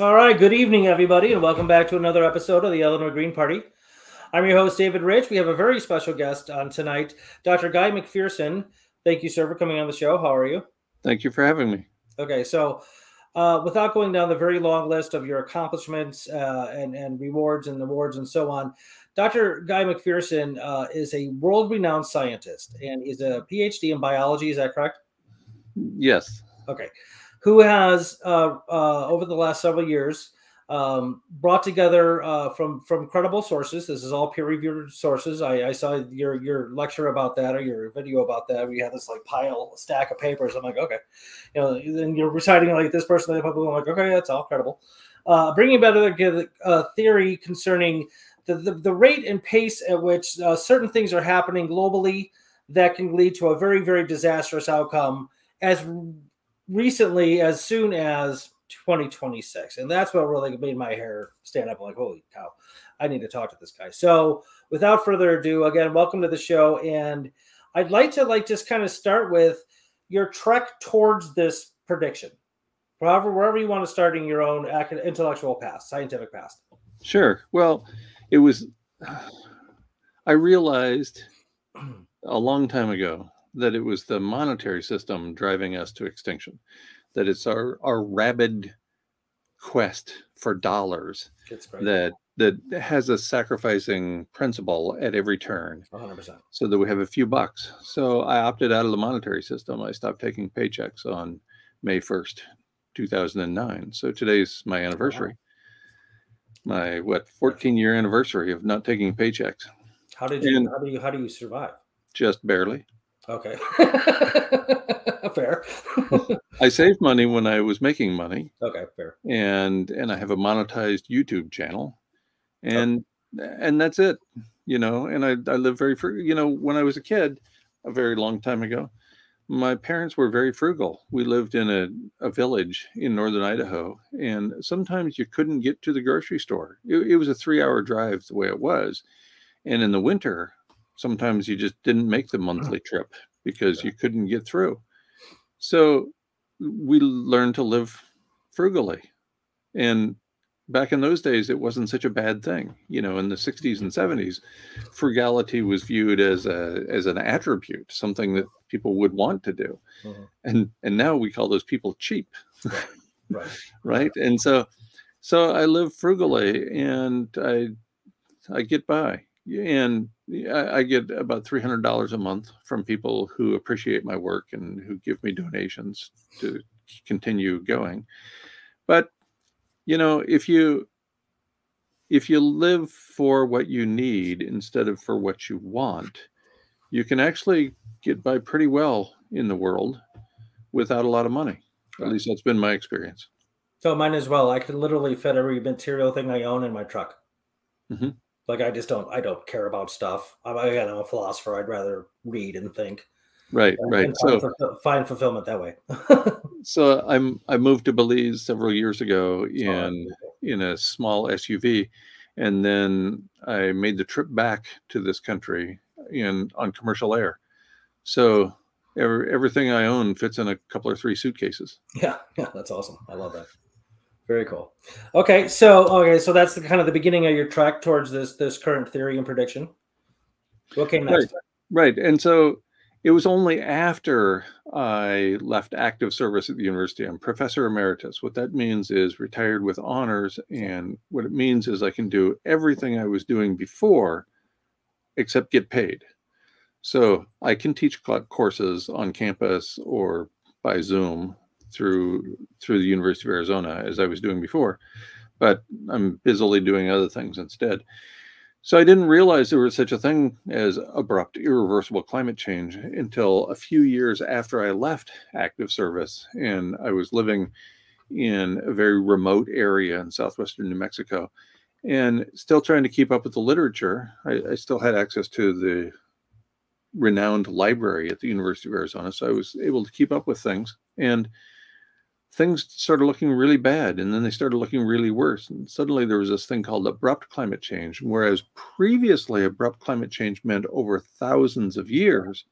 All right, good evening, everybody, and welcome back to another episode of the Illinois Green Party. I'm your host, David Rych. We have a very special guest on tonight, Dr. Guy McPherson. Thank you, sir, for coming on the show. How are you? Thank you for having me. Okay, so uh, without going down the very long list of your accomplishments uh, and, and rewards and awards and so on, Dr. Guy McPherson uh, is a world renowned scientist and he's a PhD in biology. Is that correct? Yes. Okay. Who has, uh, uh, over the last several years, um, brought together uh, from from credible sources. This is all peer reviewed sources. I, I, saw your your lecture about that or your video about that. We had this like pile stack of papers. I'm like, okay, you know, then you're reciting like this person. I'm like, okay, that's all credible. Uh, bringing about a uh, theory concerning the, the, the rate and pace at which uh, certain things are happening globally that can lead to a very very disastrous outcome as recently as soon as 2026. And that's what really made my hair stand up. Like, holy cow, I need to talk to this guy. So without further ado, again, welcome to the show. And I'd like to like just kind of start with your trek towards this prediction. However, wherever you want to start in your own intellectual past, scientific past. Sure. Well, it was I realized a long time ago that it was the monetary system driving us to extinction that it's our our rabid quest for dollars that that has a sacrificing principle at every turn. 100% so that we have a few bucks. So i opted out of the monetary system. I stopped taking paychecks on may 1st 2009 so today's my anniversary. Wow. my what 14 year anniversary of not taking paychecks. How did you and how do you how do you survive? Just barely okay fair. I saved money when I was making money. Okay, fair. And and I have a monetized YouTube channel, oh. and okay. and that's it. You know, and I I live very free. You know, when I was a kid, a very long time ago, my parents were very frugal. We lived in a, a village in northern Idaho, and sometimes you couldn't get to the grocery store. It, it was a three hour drive the way it was. And in the winter, sometimes you just didn't make the monthly trip because you couldn't get through. So we learned to live frugally. And back in those days, it wasn't such a bad thing. You know, in the 60s and 70s, frugality was viewed as a as an attribute, something that people would want to do. Mm-hmm. And and now we call those people cheap. Right. right. And so so I live frugally and I I get by. And I, get about three hundred dollars a month from people who appreciate my work and who give me donations to continue going. But you know, if you if you live for what you need instead of for what you want, you can actually get by pretty well in the world without a lot of money. Right. At least that's been my experience. So mine as well. I could literally fit every material thing I own in my truck. Mm-hmm. Like I just don't I don't care about stuff. I'm again I'm a philosopher. I'd rather read and think. Right, and, right. And find, so find fulfillment that way. so I'm I moved to Belize several years ago oh, in oh, in a small SUV, and then I made the trip back to this country in on commercial air. So every, everything I own fits in a couple or three suitcases. Yeah, yeah, that's awesome. I love that. Very cool. Okay, so okay, so that's the kind of the beginning of your track towards this this current theory and prediction. What came next? Right, right. and so it was only after I left active service at the university. I'm professor emeritus. What that means is retired with honors, and what it means is I can do everything I was doing before, except get paid. So I can teach courses on campus or by Zoom through through the University of Arizona as I was doing before, but I'm busily doing other things instead. So I didn't realize there was such a thing as abrupt, irreversible climate change until a few years after I left active service and I was living in a very remote area in southwestern New Mexico and still trying to keep up with the literature. I, I still had access to the renowned library at the University of Arizona, so I was able to keep up with things. And things started looking really bad and then they started looking really worse and suddenly there was this thing called abrupt climate change whereas previously abrupt climate change meant over thousands of years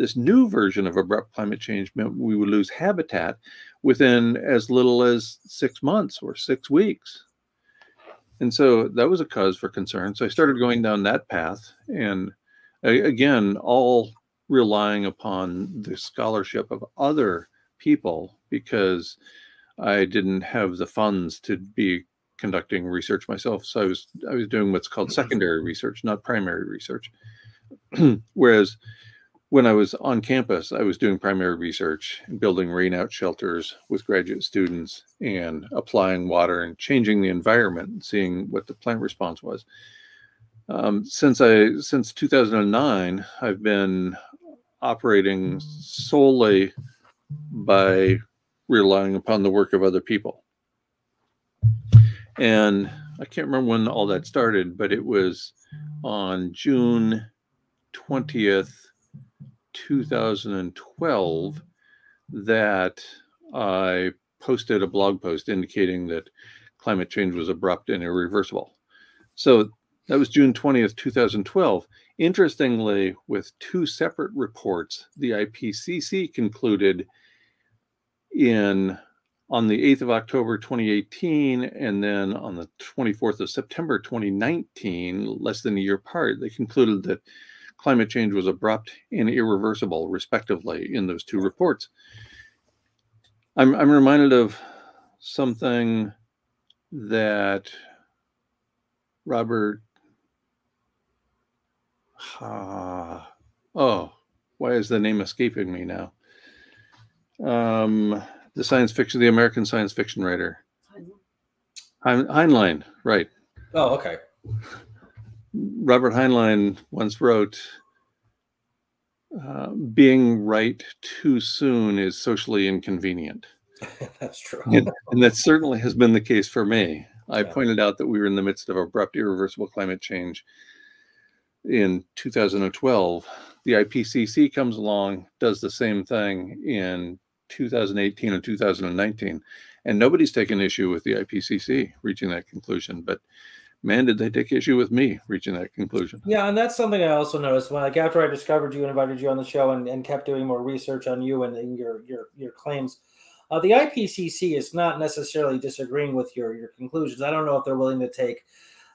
this new version of abrupt climate change meant we would lose habitat within as little as six months or six weeks. And so that was a cause for concern. So I started going down that path. And again, all relying upon the scholarship of other people because I didn't have the funds to be conducting research myself. So I was I was doing what's called secondary research, not primary research. Whereas when I was on campus, I was doing primary research and building rainout shelters with graduate students and applying water and changing the environment and seeing what the plant response was. Um, since I since 2009, I've been operating solely by relying upon the work of other people. And I can't remember when all that started, but it was on June 20th, 2012 that I posted a blog post indicating that climate change was abrupt and irreversible. So that was June 20th, 2012. Interestingly, with two separate reports, the IPCC concluded in on the 8th of October 2018 and then on the 24th of September 2019, less than a year apart, they concluded that climate change was abrupt and irreversible, respectively, in those two reports. I'm, I'm reminded of something that Robert. Uh, oh, why is the name escaping me now? Um, the science fiction, the American science fiction writer. Heinlein, right. Oh, okay. Robert Heinlein once wrote, uh, being right too soon is socially inconvenient. That's true. And, and, that certainly has been the case for me. I yeah. pointed out that we were in the midst of abrupt, irreversible climate change in 2012. The IPCC comes along, does the same thing in 2018 and 2019, and nobody's taken issue with the IPCC reaching that conclusion. But man, did they take issue with me reaching that conclusion. Yeah, and that's something I also noticed when, like, after I discovered you and invited you on the show and, and kept doing more research on you and, and your your your claims. Uh, the IPCC is not necessarily disagreeing with your your conclusions. I don't know if they're willing to take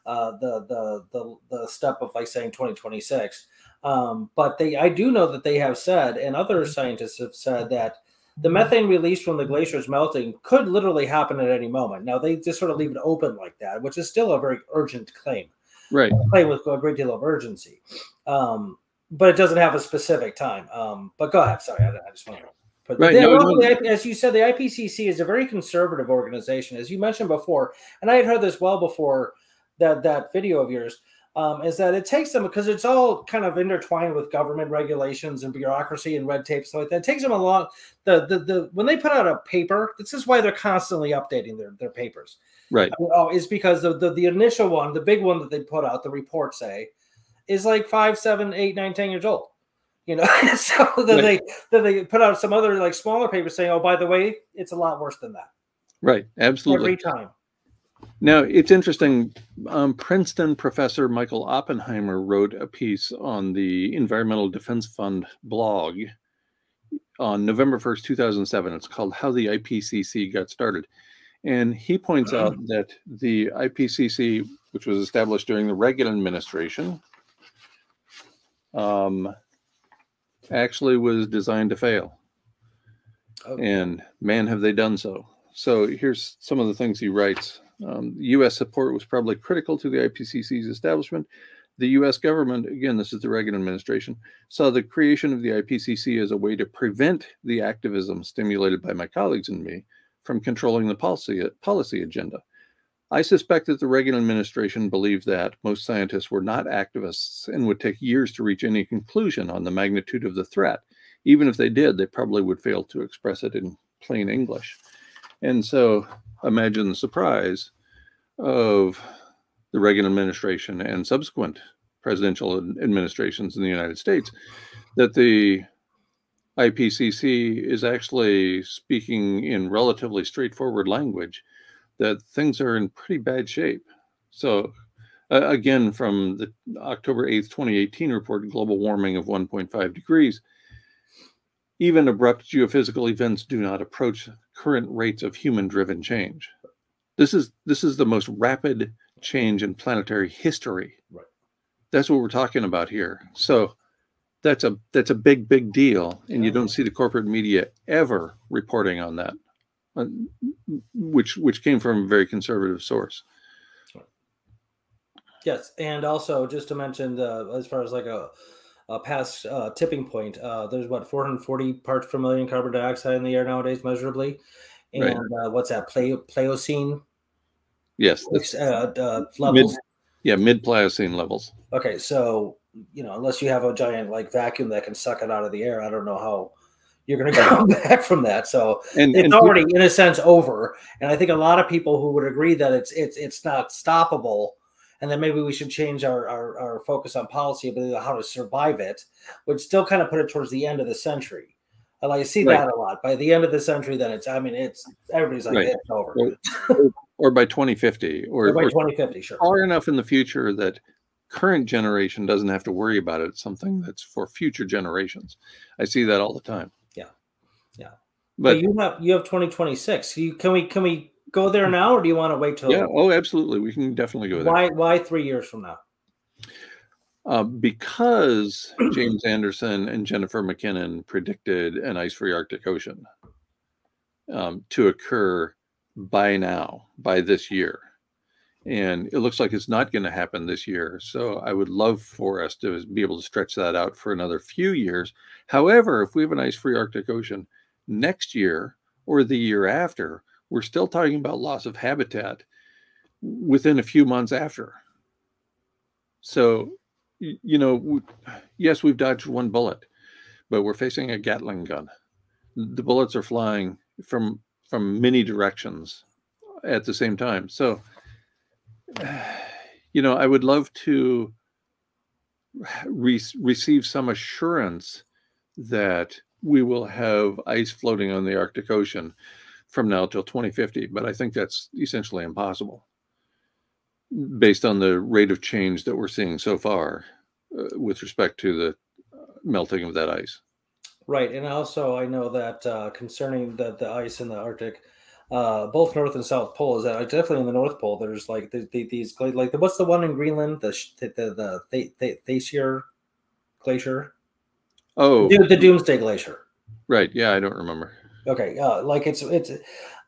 uh, the, the the the step of like saying 2026, um, but they I do know that they have said, and other scientists have said that the methane release from the glaciers melting could literally happen at any moment. Now they just sort of leave it open like that, which is still a very urgent claim. Right. Claim with a great deal of urgency. Um, but it doesn't have a specific time. Um, but go ahead. Sorry, I, I just want to put right. No, no. The, as you said, the IPCC is a very conservative organization, as you mentioned before, and I had heard this well before that that video of yours um, is that it takes them because it's all kind of intertwined with government regulations and bureaucracy and red tape so like that. It takes them a long the the the when they put out a paper. This is why they're constantly updating their their papers. Right. Oh, is because the, the the initial one, the big one that they put out, the report say, is like five, seven, eight, nine, ten years old. You know, so then right. they then they put out some other like smaller papers saying, oh, by the way, it's a lot worse than that. Right. Absolutely. Every time. Now, it's interesting. Um, Princeton professor Michael Oppenheimer wrote a piece on the Environmental Defense Fund blog on November 1st, 2007. It's called How the IPCC Got Started. And he points out that the IPCC, which was established during the Reagan administration, um, actually was designed to fail. Okay. And man, have they done so. So here's some of the things he writes. Um, U.S. support was probably critical to the IPCC's establishment. The U.S. government, again, this is the Reagan administration, saw the creation of the IPCC as a way to prevent the activism stimulated by my colleagues and me from controlling the policy, policy agenda. I suspect that the Reagan administration believed that most scientists were not activists and would take years to reach any conclusion on the magnitude of the threat. Even if they did, they probably would fail to express it in plain English. And so imagine the surprise of the Reagan administration and subsequent presidential administrations in the United States that the IPCC is actually speaking in relatively straightforward language that things are in pretty bad shape. So, uh, again, from the October 8th, 2018 report, global warming of 1.5 degrees, even abrupt geophysical events do not approach current rates of human driven change. This is this is the most rapid change in planetary history. Right. That's what we're talking about here. So that's a that's a big big deal and you don't see the corporate media ever reporting on that uh, which which came from a very conservative source yes and also just to mention the as far as like a, a past uh, tipping point uh, there's what 440 parts per million carbon dioxide in the air nowadays measurably and right. uh, what's that Play, Pliocene yes uh, uh, levels mid, yeah mid Pliocene levels okay so you know, unless you have a giant like vacuum that can suck it out of the air, I don't know how you're going to come back from that. So and, it's and already, in a sense, over. And I think a lot of people who would agree that it's it's it's not stoppable, and then maybe we should change our our, our focus on policy about how to survive it, would still kind of put it towards the end of the century. I like see right. that a lot. By the end of the century, then it's I mean it's everybody's like right. it's over. Or, or, by 2050, or, or by 2050, sure. Far enough in the future that current generation doesn't have to worry about it. It's something that's for future generations. I see that all the time. Yeah, yeah. But, but you have you have 2026. You can we can we go there now, or do you want to wait till? Yeah. Oh, absolutely. We can definitely go there. Why why three years from now? Uh, because James Anderson and Jennifer McKinnon predicted an ice-free Arctic Ocean um, to occur by now, by this year and it looks like it's not going to happen this year. So I would love for us to be able to stretch that out for another few years. However, if we have an ice-free Arctic Ocean next year or the year after, we're still talking about loss of habitat within a few months after. So, you know, yes, we've dodged one bullet, but we're facing a Gatling gun. The bullets are flying from from many directions at the same time. So you know, I would love to re- receive some assurance that we will have ice floating on the Arctic Ocean from now till 2050, but I think that's essentially impossible based on the rate of change that we're seeing so far uh, with respect to the uh, melting of that ice. Right, and also I know that uh, concerning the the ice in the Arctic, uh, both North and South Pole is that definitely in the North Pole. There's like the, the, these like the, what's the one in Greenland the the the, the, the Thwaites Glacier. Oh, the, the Doomsday Glacier. Right. Yeah, I don't remember. Okay. Uh, like it's it's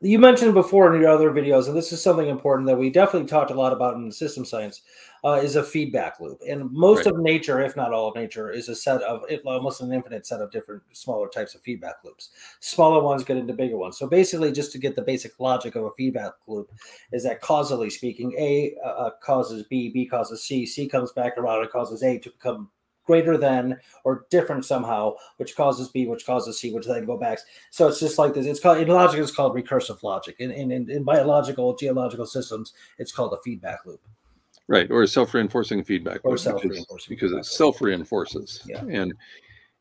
you mentioned before in your other videos, and this is something important that we definitely talked a lot about in system science uh, is a feedback loop. And most right. of nature, if not all of nature, is a set of almost an infinite set of different smaller types of feedback loops. Smaller ones get into bigger ones. So basically, just to get the basic logic of a feedback loop, is that causally speaking, A uh, uh causes B, B causes C, C comes back around and causes A to become greater than or different somehow, which causes B, which causes C, which then go back. So it's just like this. It's called in logic, it's called recursive logic. In in, in biological geological systems, it's called a feedback loop. Right, or a self-reinforcing feedback or self-reinforcing because, because it self-reinforces. Yeah. And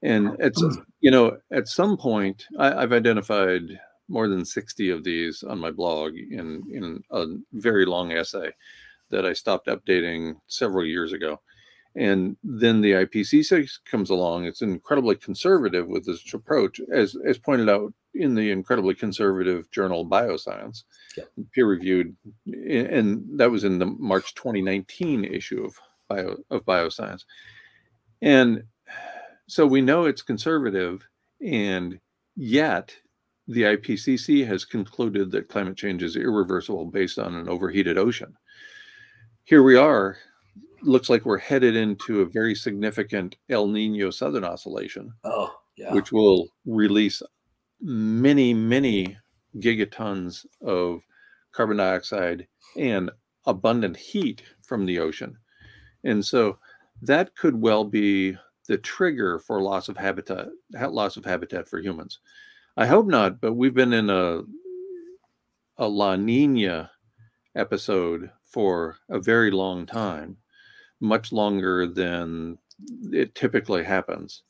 and it's you know at some point I, I've identified more than 60 of these on my blog in in a very long essay that I stopped updating several years ago. And then the IPCC comes along. It's incredibly conservative with this approach, as as pointed out in the incredibly conservative journal Bioscience, yeah. peer reviewed, and that was in the March 2019 issue of Bio of Bioscience. And so we know it's conservative, and yet the IPCC has concluded that climate change is irreversible based on an overheated ocean. Here we are looks like we're headed into a very significant El Nino southern oscillation. Oh, yeah. Which will release many, many gigatons of carbon dioxide and abundant heat from the ocean. And so that could well be the trigger for loss of habitat, loss of habitat for humans. I hope not, but we've been in a a La Nina episode for a very long time much longer than it typically happens.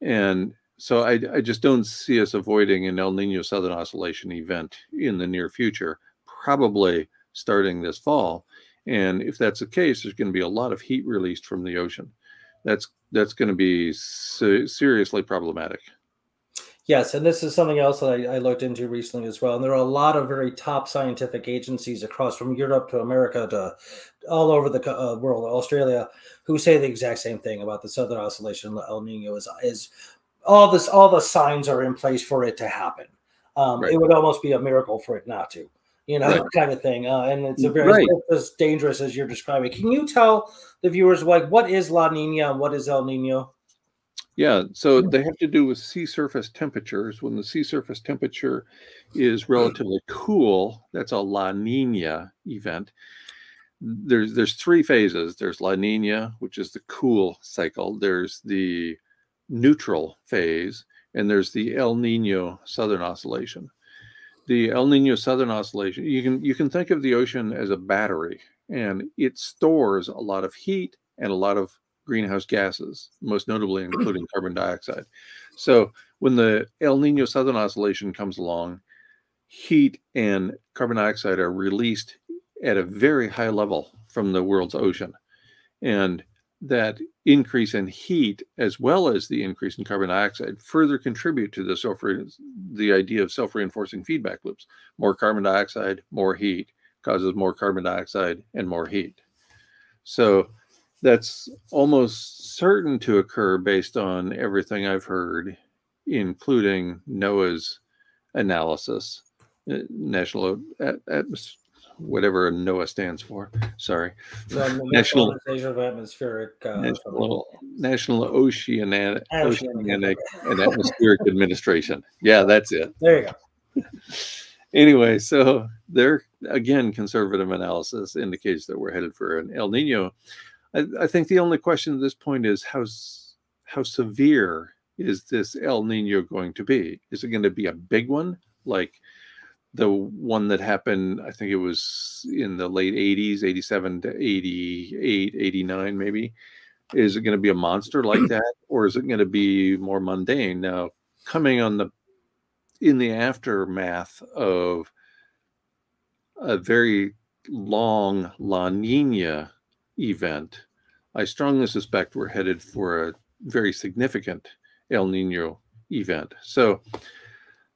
And so I, I, just don't see us avoiding an El Nino Southern Oscillation event in the near future, probably starting this fall. And if that's the case, there's going to be a lot of heat released from the ocean. That's that's going to be seriously problematic. Yes, and this is something else that I, I, looked into recently as well. And there are a lot of very top scientific agencies across from Europe to America to all over the uh, world, Australia, who say the exact same thing about the Southern Oscillation. El Nino is is all this, all the signs are in place for it to happen. Um, right. It would almost be a miracle for it not to, you know, right. kind of thing. Uh, and it's a very right. as dangerous as you're describing. Can you tell the viewers like what is La Nina and what is El Nino? Yeah, so they have to do with sea surface temperatures. When the sea surface temperature is relatively cool, that's a La Nina event. There's there's three phases. There's La Nina, which is the cool cycle. There's the neutral phase, and there's the El Nino southern oscillation. The El Nino southern oscillation, you can you can think of the ocean as a battery, and it stores a lot of heat and a lot of greenhouse gases, most notably including carbon dioxide. So when the El Nino southern oscillation comes along, heat and carbon dioxide are released at a very high level from the world's ocean. And that increase in heat, as well as the increase in carbon dioxide, further contribute to the self the idea of self-reinforcing feedback loops. More carbon dioxide, more heat causes more carbon dioxide and more heat. So that's almost certain to occur based on everything I've heard, including NOAA's analysis, uh, National whatever NOAA stands for. Sorry, National of Atmospheric uh, National, National Oceanic, Oceanic and Atmospheric Administration. Yeah, that's it. There you go. anyway, so their again conservative analysis indicates that we're headed for an El Nino I, I think the only question at this point is how how severe is this El Nino going to be? Is it going to be a big one like the one that happened? I think it was in the late 80s, 87 to 88, 89, maybe. Is it going to be a monster like that, or is it going to be more mundane? Now, coming on the in the aftermath of a very long La Nina event, I strongly suspect we're headed for a very significant El Nino event. So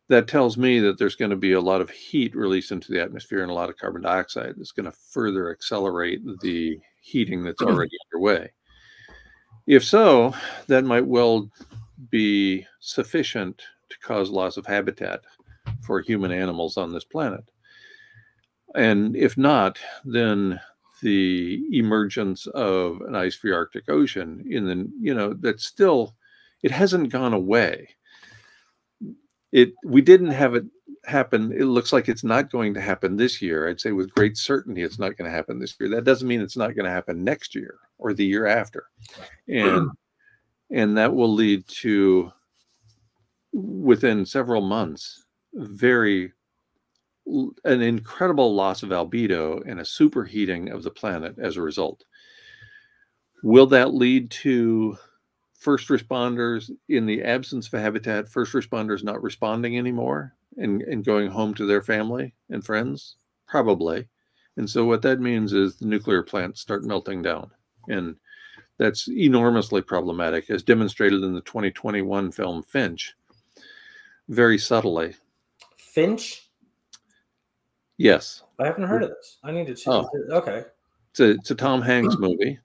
that tells me that there's going to be a lot of heat released into the atmosphere and a lot of carbon dioxide that's going to further accelerate the heating that's hmm. already underway. If so, that might well be sufficient to cause loss of habitat for human animals on this planet. And if not, then the emergence of an ice-free Arctic Ocean in the you know that's still it hasn't gone away. It we didn't have it happen. It looks like it's not going to happen this year. I'd say with great certainty it's not going to happen this year. That doesn't mean it's not going to happen next year or the year after. And mm-hmm. and that will lead to within several months very an incredible loss of albedo and a superheating of the planet as a result. Will that lead to first responders in the absence of habitat, first responders not responding anymore and, and going home to their family and friends? Probably. And so what that means is the nuclear plants start melting down. And that's enormously problematic, as demonstrated in the 2021 film Finch, very subtly. Finch? Yes. I haven't heard of this. I need to see. Oh. Okay. It's a, it's a Tom Hanks movie,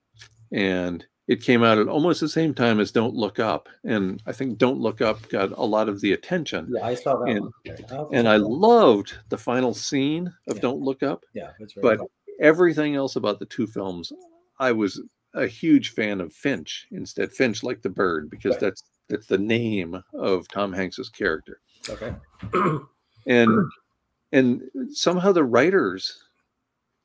and it came out at almost the same time as Don't Look Up. And I think Don't Look Up got a lot of the attention. Yeah, I saw that and, And I loved the final scene of yeah. Don't Look Up. Yeah, that's right. but cool. everything else about the two films, I was a huge fan of Finch instead. Finch like the bird because right. that's that's the name of Tom Hanks's character. Okay. and and somehow the writers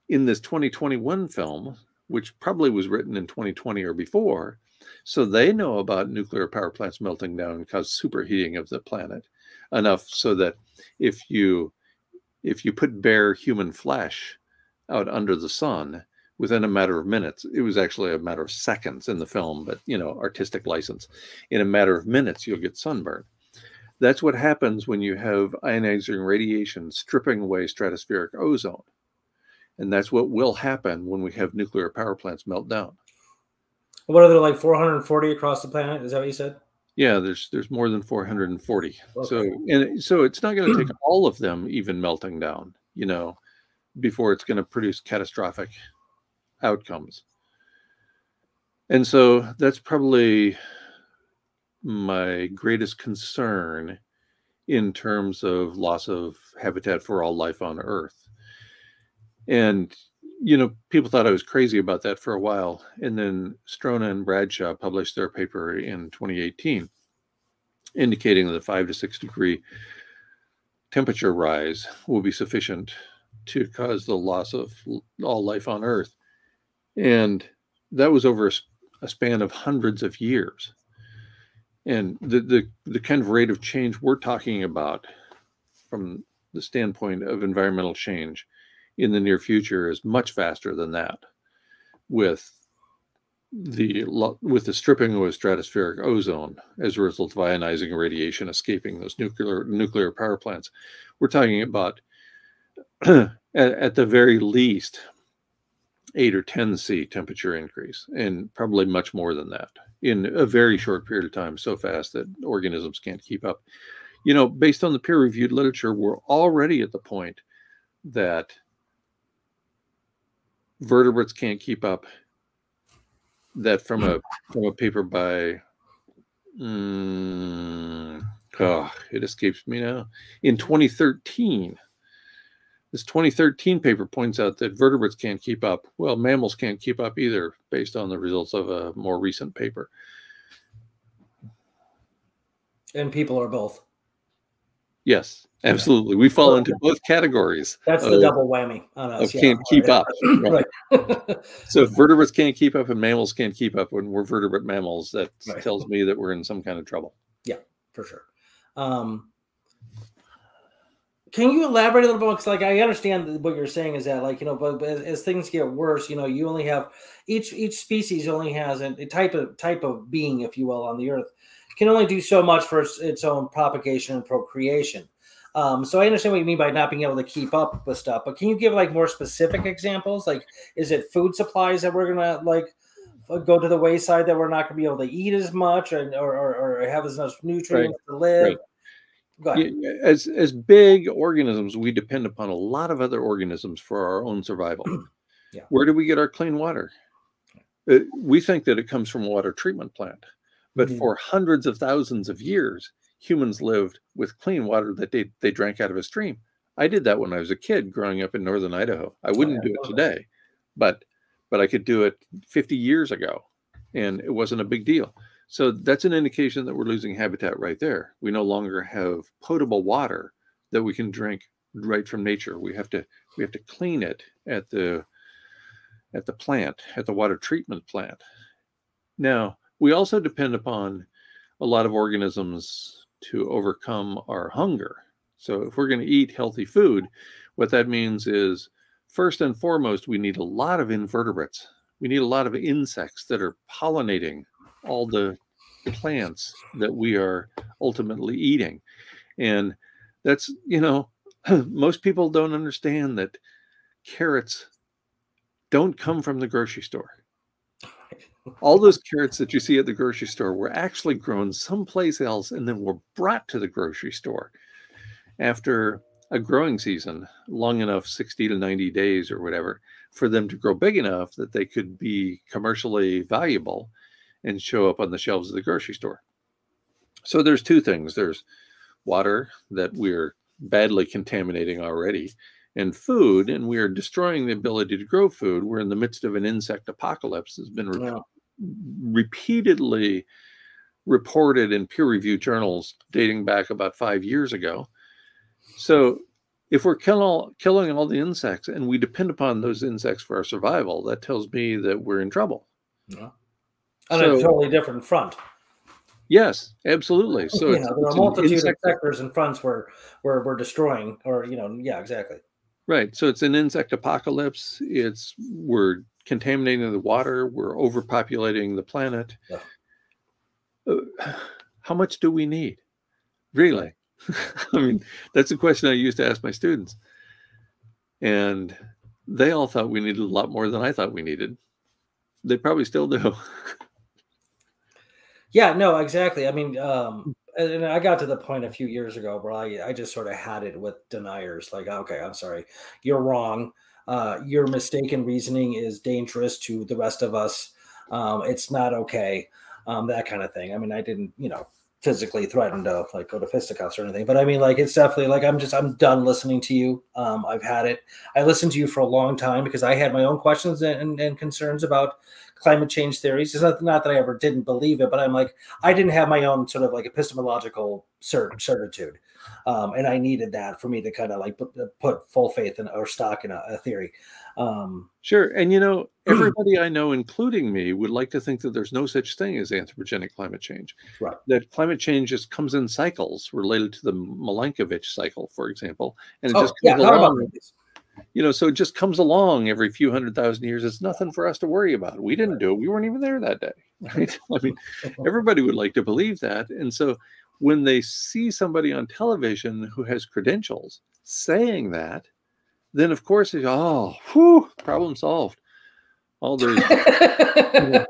in this 2021 film which probably was written in 2020 or before so they know about nuclear power plants melting down and cause superheating of the planet enough so that if you if you put bare human flesh out under the sun within a matter of minutes it was actually a matter of seconds in the film but you know artistic license in a matter of minutes you'll get sunburn that's what happens when you have ionizing radiation stripping away stratospheric ozone. And that's what will happen when we have nuclear power plants melt down. What are there like 440 across the planet? Is that what you said? Yeah, there's there's more than 440. Okay. So and so it's not going to take all of them even melting down, you know, before it's going to produce catastrophic outcomes. And so that's probably my greatest concern in terms of loss of habitat for all life on Earth. And you know, people thought I was crazy about that for a while. And then Strona and Bradshaw published their paper in 2018, indicating that a five to six degree temperature rise will be sufficient to cause the loss of all life on Earth. And that was over a, span of hundreds of years. And the, the, the kind of rate of change we're talking about from the standpoint of environmental change in the near future is much faster than that with the with the stripping of stratospheric ozone as a result of ionizing radiation escaping those nuclear nuclear power plants. We're talking about at, at the very least 8 or 10 c temperature increase and probably much more than that in a very short period of time so fast that organisms can't keep up. You know based on the peer reviewed literature we're already at the point that vertebrates can't keep up. That from a from a paper by mm, oh, it escapes me now. In 2013, this 2013 paper points out that vertebrates can't keep up. Well, mammals can't keep up either, based on the results of a more recent paper. And people are both. Yes, absolutely. We fall into both categories. That's the double whammy on us. Of yeah. can't keep up. Right. so if vertebrates can't keep up and mammals can't keep up when we're vertebrate mammals, that right. tells me that we're in some kind of trouble. Yeah, for sure. Um, can you elaborate a little bit? Because like I understand what you're saying is that like you know, but, but as, as, things get worse, you know, you only have each each species only has a, a type of type of being, if you will, on the earth can only do so much for its, its own propagation and procreation. Um, so I understand what you mean by not being able to keep up with stuff, but can you give like more specific examples? Like, is it food supplies that we're gonna like go to the wayside that we're not gonna be able to eat as much or or, or have as much nutrients right. to live? Right. As as big organisms, we depend upon a lot of other organisms for our own survival. yeah. Where do we get our clean water? Uh, we think that it comes from a water treatment plant. But mm-hmm. for hundreds of thousands of years, humans lived with clean water that they, they drank out of a stream. I did that when I was a kid growing up in northern Idaho. I wouldn't do it today, but but I could do it 50 years ago and it wasn't a big deal. So that's an indication that we're losing habitat right there. We no longer have potable water that we can drink right from nature. We have to we have to clean it at the at the plant, at the water treatment plant. Now, we also depend upon a lot of organisms to overcome our hunger. So if we're going to eat healthy food, what that means is first and foremost, we need a lot of invertebrates. We need a lot of insects that are pollinating all the plants that we are ultimately eating. And that's, you know, most people don't understand that carrots don't come from the grocery store all those carrots that you see at the grocery store were actually grown someplace else and then were brought to the grocery store after a growing season long enough 60 to 90 days or whatever for them to grow big enough that they could be commercially valuable and show up on the shelves of the grocery store so there's two things there's water that we're badly contaminating already and food, and we are destroying the ability to grow food. We're in the midst of an insect apocalypse. Has been re- repeatedly reported in peer-reviewed journals dating back about five years ago. So, if we're kill all, killing all the insects and we depend upon those insects for our survival, that tells me that we're in trouble. Yeah. On so, a totally different front. Yes, absolutely. So yeah, there are multitude of sectors and fronts where, where we're destroying, or you know, yeah, exactly. Right. So it's an insect apocalypse. It's we're contaminating the water. We're overpopulating the planet. Yeah. Uh, how much do we need? Really? I mean, that's a question I used to ask my students. And they all thought we needed a lot more than I thought we needed. They probably still do. Yeah, no, exactly. I mean, um, and I got to the point a few years ago where I, I just sort of had it with deniers. Like, okay, I'm sorry, you're wrong. Uh, your mistaken reasoning is dangerous to the rest of us. Um, it's not okay. Um, that kind of thing. I mean, I didn't, you know, physically threaten to like go to fisticuffs or anything, but I mean, like, it's definitely like I'm just I'm done listening to you. Um, I've had it. I listened to you for a long time because I had my own questions and, and concerns about climate change theories. It's not, not that I ever didn't believe it, but I'm like, I didn't have my own sort of like epistemological cert- certitude. Um, and I needed that for me to kind of like put, put, full faith in or stock in a, a theory. Um, sure. And you know, everybody I know, including me, would like to think that there's no such thing as anthropogenic climate change. Right. That climate change just comes in cycles related to the Milankovitch cycle, for example. And it oh, just comes yeah, along you know, so it just comes along every few hundred thousand years. It's nothing for us to worry about. We didn't do it. We weren't even there that day, right? I mean, everybody would like to believe that. And so when they see somebody on television who has credentials saying that, then of course they go, oh, whew, problem solved. All those, you know,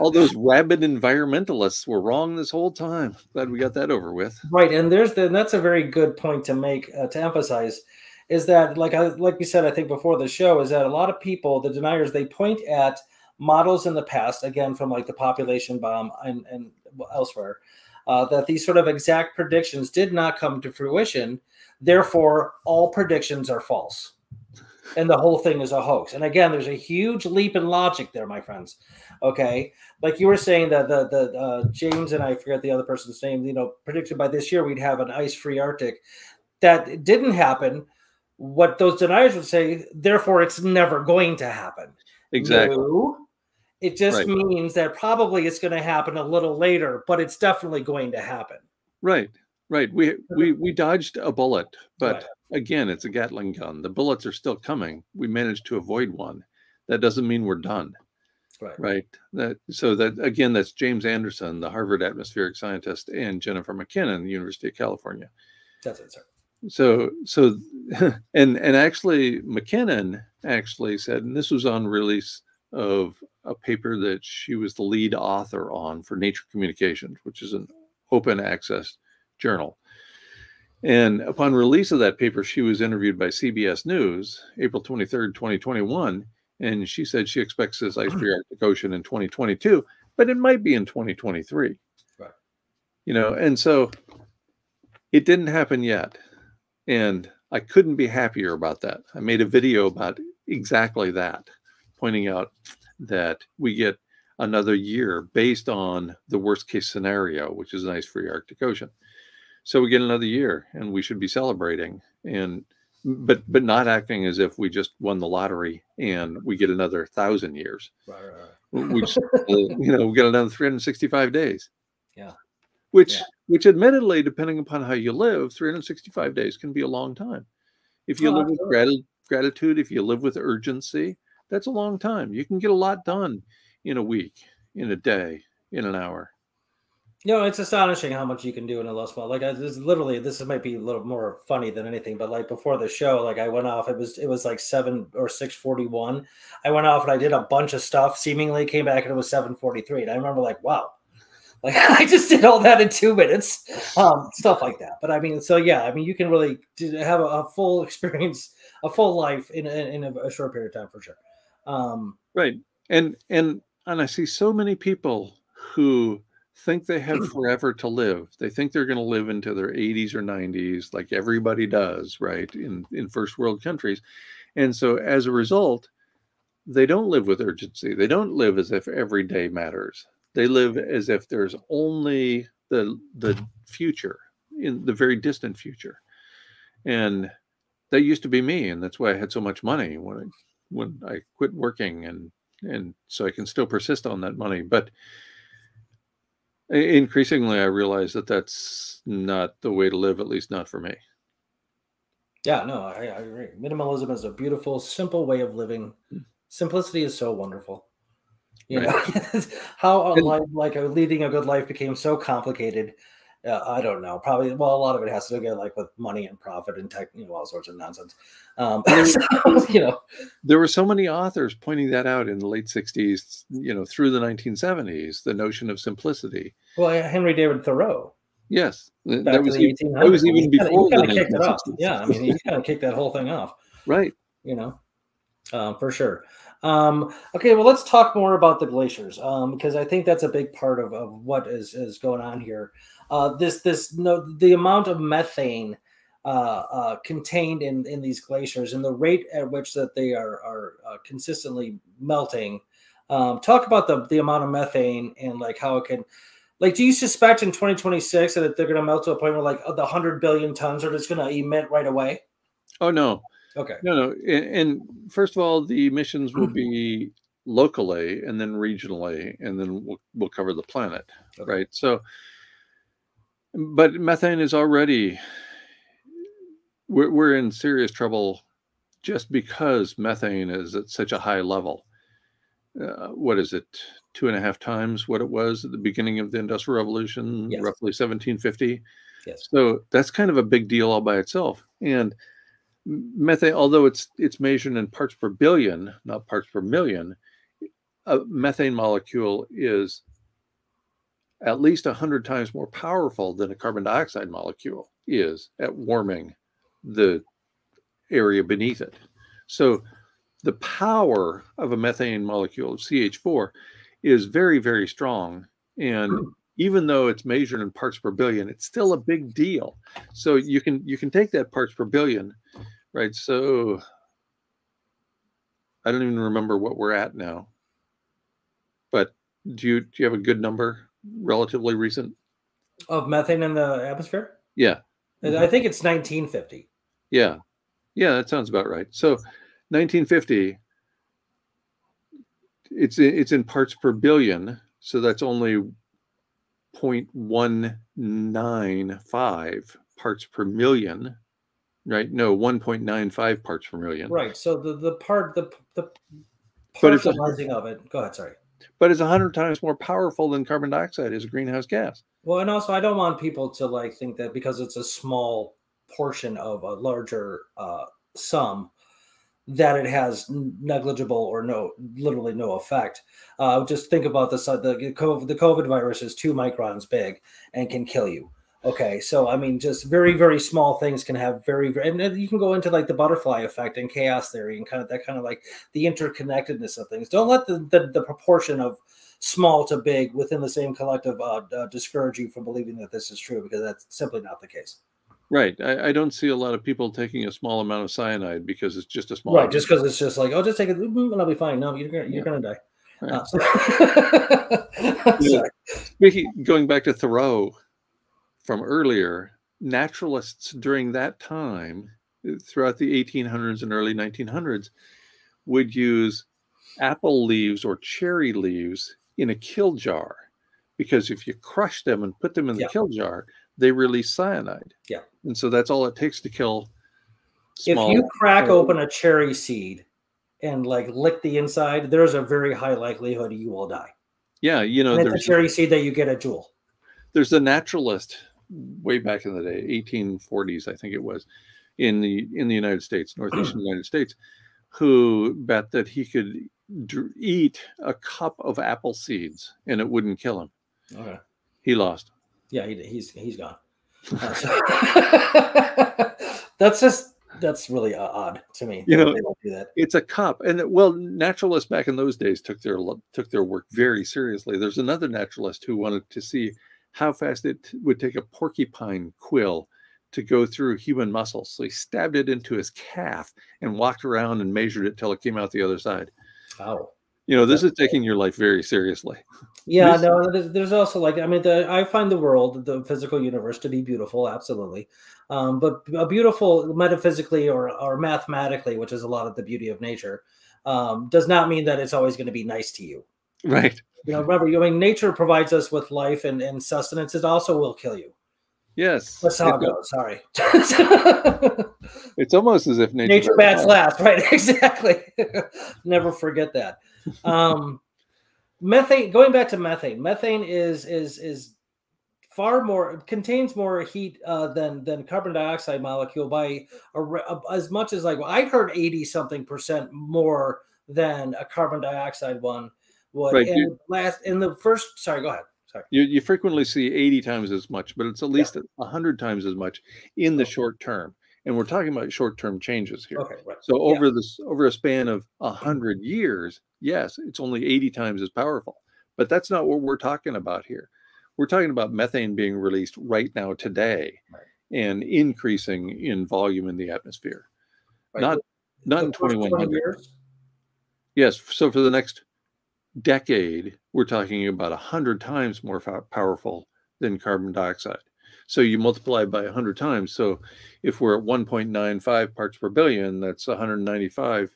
all those rabid environmentalists were wrong this whole time. Glad we got that over with. Right, and there's the, and that's a very good point to make uh, to emphasize is that like I like we said I think before the show is that a lot of people the deniers they point at models in the past again from like the population bomb and and elsewhere uh, that these sort of exact predictions did not come to fruition. Therefore all predictions are false. And the whole thing is a hoax. And again there's a huge leap in logic there my friends. Okay? Like you were saying that the the uh, james and i forget the other person's name you know predicted by this year we'd have an ice free arctic. That didn't happen. What those deniers would say, therefore, it's never going to happen. Exactly. No, it just right. means that probably it's going to happen a little later, but it's definitely going to happen. Right. Right. We we we dodged a bullet, but right. again, it's a Gatling gun. The bullets are still coming. We managed to avoid one. That doesn't mean we're done. Right. Right. That so that again, that's James Anderson, the Harvard atmospheric scientist, and Jennifer McKinnon, the University of California. That's it, sir so so and and actually mckinnon actually said and this was on release of a paper that she was the lead author on for nature communications which is an open access journal. And upon release of that paper she was interviewed by cbs news april 23rd 2021 and she said she expects this ice hmm. free arctic ocean in 2022 but it might be in 2023 right. You know and so it didn't happen yet and I couldn't be happier about that. I made a video about exactly that, pointing out that we get another year based on the worst case scenario, which is an ice free Arctic Ocean. So we get another year and we should be celebrating and but but not acting as if we just won the lottery and we get another thousand years. Right, right, right. We just, you know, we get another 365 days. Yeah which yeah. which admittedly depending upon how you live 365 days can be a long time if you oh, live with grat- gratitude if you live with urgency that's a long time you can get a lot done in a week in a day in an hour you know, it's astonishing how much you can do in a little small. Like, I, this literally, this might be a little more funny than anything, but like before the show, like I went off. It was it was like seven or six forty one. I went off and I did a bunch of stuff. Seemingly came back and it was seven forty three. And I remember like, wow, like I just did all that in two minutes, um, stuff like that. But I mean, so yeah, I mean, you can really have a, a full experience, a full life in in, in a, short period of time for sure. Um, right, and and and I see so many people who think they have forever to live. They think they're going to live into their 80s or 90s, like everybody does, right? In in first world countries, and so as a result, they don't live with urgency. They don't live as if every day matters they live as if there's only the the future in the very distant future and that used to be me and that's why i had so much money when i when i quit working and and so i can still persist on that money but increasingly i realize that that's not the way to live at least not for me. Yeah no i, I agree. Minimalism is a beautiful simple way of living. Hmm. simplicity is so wonderful. You right. know how life, like leading a good life became so complicated, Yeah, I don't know. Probably. Well, a lot of it has to do like with money and profit and tech, you know, all sorts of nonsense. Um, so, you know, there were so many authors pointing that out in the late '60s, you know, through the 1970s. The notion of simplicity. Well, Henry David Thoreau. Yes, that was, even, that was even he before kinda, he kicked it off. Yeah, I mean, he kind of kicked that whole thing off. Right. You know, uh, for sure. Um, okay, well, let's talk more about the glaciers um, because I think that's a big part of, of what is, is going on here. Uh, this this no the amount of methane uh, uh, contained in in these glaciers and the rate at which that they are are uh, consistently melting. Um, talk about the the amount of methane and like how it can. Like, do you suspect in 2026 that they're going to melt to a point where like the 100 billion tons are just going to emit right away? Oh no, Okay. No, no. And, and first of all, the emissions will be locally and then regionally, and then we'll, we'll cover the planet, Okay. right? So, but methane is already, we're, we're in serious trouble just because methane is at such a high level. Uh, what is it? Two and a half times what it was at the beginning of the Industrial Revolution, Yes. roughly 1750. Yes. So that's kind of a big deal all by itself. And methane, although it's it's measured in parts per billion, not parts per million, a methane molecule is at least 100 times more powerful than a carbon dioxide molecule is at warming the area beneath it. So the power of a methane molecule, of CH4, is very, very strong. And hmm. even though it's measured in parts per billion, it's still a big deal. So you can you can take that parts per billion, right? So I don't even remember what we're at now. But do you do you have a good number, relatively recent? Of methane in the atmosphere? Yeah, I mm-hmm. think it's 1950. yeah, yeah. That sounds about right. So 1950, it's it's in parts per billion. So that's only 0.195 parts per million, right? No, 1.95 parts per million. Right. So the the part the the But it's a- partializing of it. Go ahead. Sorry. But it's 100 times more powerful than carbon dioxide as a greenhouse gas. Well, and also I don't want people to like think that because it's a small portion of a larger uh, sum that it has negligible or no, literally no effect. Uh, just think about this: uh, the COVID, the COVID virus is two microns big and can kill you. Okay, so I mean, just very, very small things can have very, very, and you can go into like the butterfly effect and chaos theory and kind of that kind of like the interconnectedness of things. Don't let the the, the proportion of small to big within the same collective uh, uh, discourage you from believing that this is true because that's simply not the case. Right. I, I don't see a lot of people taking a small amount of cyanide because it's just a small. right, amount. just because it's just like, oh, just take it and I'll be fine. No, you're gonna, you're Yeah. gonna die. Right. Uh, so-. Speaking, going back to Thoreau from earlier, naturalists during that time, uh, throughout the 1800s and early 1900s, would use apple leaves or cherry leaves in a kill jar because if you crush them and put them in the Yeah. kill jar, they release cyanide. Yeah. And so that's all it takes to kill. If you crack open a cherry seed and like lick the inside, there's a very high likelihood you will die. yeah, you know, And a there's cherry seed that you get at Jewel. there's a naturalist way back in the day 1840s i think it was in the in the united states northeastern united states who bet that he could eat a cup of apple seeds and it wouldn't kill him Okay. he lost Yeah, he, he's he's gone. That's just that's really uh, odd to me. You know, they don't do that. it's a cup and well naturalists back in those days took their took their work very seriously there's another naturalist who wanted to see how fast it would take a porcupine quill to go through human muscles so he stabbed it into his calf and walked around and measured it till it came out the other side Wow. you know this is taking your life very seriously Yeah, no, there's, there's also like I mean, the, I find the world, the physical universe, to be beautiful, absolutely, um, but a beautiful metaphysically or or mathematically, which is a lot of the beauty of nature, um, does not mean that it's always going to be nice to you. Right You know, remember, I mean, nature provides us with life and, and sustenance. It also will kill you. yes That's how it It- goes. Sorry. it's almost as if nature, nature bats last, right? Exactly. Never forget that. Um, methane. Going back to methane. Methane is is is far more contains more heat uh, than than carbon dioxide molecule by a, a, as much as like I heard eighty something percent more than a carbon dioxide one would. Right. And last in the first, sorry, go ahead. Sorry. You, you frequently see 80 times as much, but it's at least yeah. 100 times as much in the okay. short term. And we're talking about short term changes here. Okay, right. So over yeah. this over a span of 100 years, yes, it's only 80 times as powerful. But that's not what we're talking about here. We're talking about methane being released right now today right. and increasing in volume in the atmosphere. Right. Not not the in 2100 years. Yes, so for the next decade, we're talking about 100 times more powerful than carbon dioxide. So you multiply by 100 times. So if we're at 1.95 parts per billion, that's 195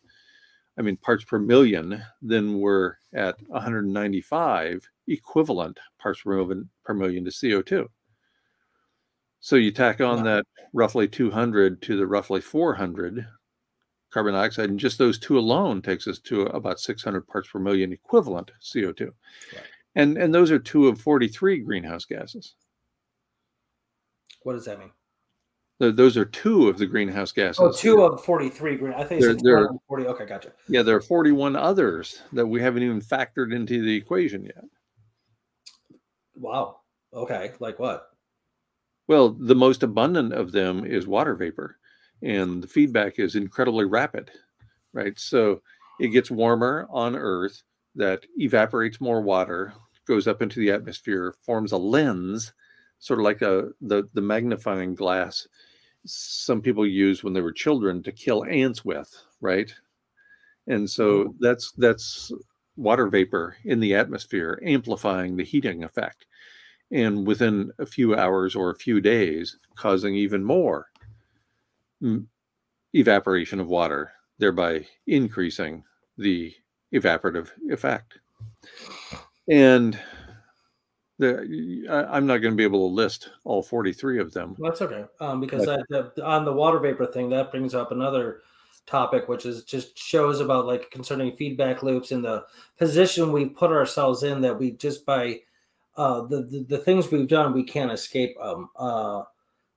I mean, parts per million, then we're at 195 equivalent parts per million, per million to CO2. So you tack on that roughly 200 to the roughly 400 carbon dioxide, and just those two alone takes us to about 600 parts per million equivalent CO2. Right. And, and those are two of 43 greenhouse gases. What does that mean? those are two of the greenhouse gases. Oh, two of 43 green. I think it's there, 40. Okay, gotcha. Yeah, there are 41 others that we haven't even factored into the equation yet. Wow. Okay. Like what? Well, the most abundant of them is water vapor, and the feedback is incredibly rapid, right? So it gets warmer on Earth, that evaporates more water, goes up into the atmosphere, forms a lens, sort of like a the the magnifying glass some people used when they were children to kill ants with, right? And so oh. that's that's water vapor in the atmosphere amplifying the heating effect and within a few hours or a few days causing even more evaporation of water thereby increasing the evaporative effect and the, I, am not going to be able to list all 43 of them. That's okay. Um, because but, that, on the water vapor thing, that brings up another topic, which is just shows about like concerning feedback loops and the position we put ourselves in that we just by uh, the, the, the things we've done, we can't escape. Um, uh,